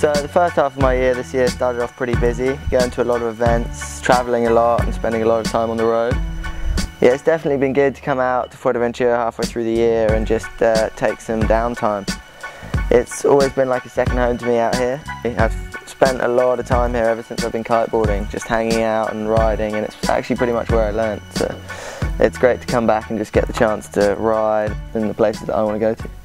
first half of my year this year started off pretty busy, going to a lot of events, travelling a lot and spending a lot of time on the road. Yeah, it's definitely been good to come out to Fuerteventura halfway through the year and just uh, take some downtime. It's always been like a second home to me out here. I've spent a lot of time here ever since I've been kiteboarding, just hanging out and riding and it's actually pretty much where I learnt. So it's great to come back and just get the chance to ride in the places that I want to go to.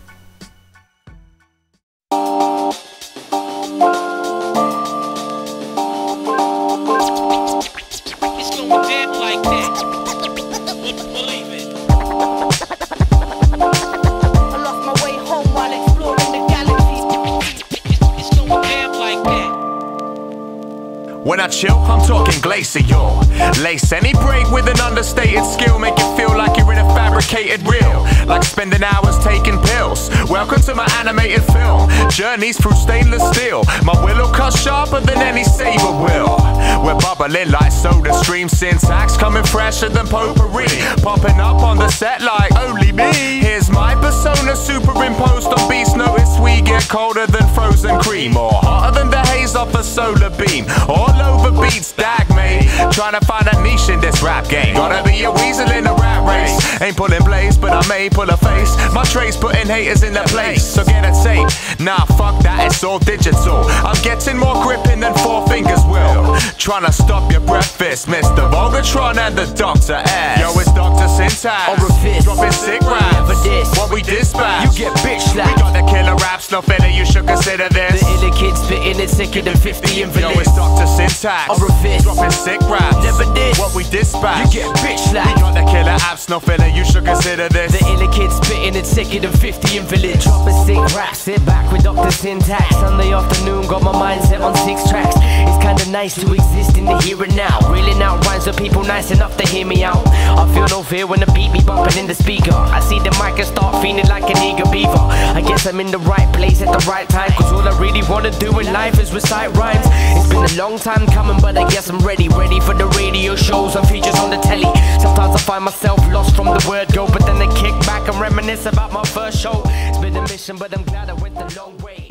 When I chill, I'm talking glacial. Lace any break with an understated skill, make it feel like you're in a fabricated reel. Like spending hours taking pills. Welcome to my animated film. Journeys through stainless steel. My willow cut sharper than any saber will. We're bubbling like soda stream syntax, coming fresher than potpourri. Popping up on the set like only me. Here's my persona superimposed on beats. Notice we get colder than frozen cream, or hotter than off a solar beam. All over beats, dag me. Trying to find a niche in this rap game. Gotta be a weasel in a rap race. Ain't pulling blaze, but I may pull a face. My trade's putting haters in their place. So get a tape. Nah, fuck that, it's all digital. I'm getting more gripping than four fingers will. Trying to stop your breakfast, Mr. Volgatron and the Dr. S. Yo, it's Dr. Syntax. Orifice. Dropping sick raps. This. What we dispatch. You get bitch slapped. We got the killer raps, no fella, you should consider this. The iller kids spitting it sicker than 50 Yo, invalids. it's Dr. Syntax. Orifice. Dropping sick raps. Never this. What we dispatch. You get bitch slapped. We got the killer apps, no fella, you should consider this. The iller kids spitting it sicker than 50 invalids. Drop a sick rap, sit back with Dr. Syntax. Sunday afternoon, got my mind set on six tracks. It's kinda nice to exist in the here and now. Out people nice enough to hear me out. I feel no fear when the beat be bumping in the speaker. I see the mic and start feeling like an eager beaver. I guess I'm in the right place at the right time. Cause all I really wanna do in life is recite rhymes. It's been a long time coming, but I guess I'm ready. Ready for the radio shows and features on the telly. Sometimes I find myself lost from the word go, but then I kick back and reminisce about my first show. It's been a mission, but I'm glad I went the long way.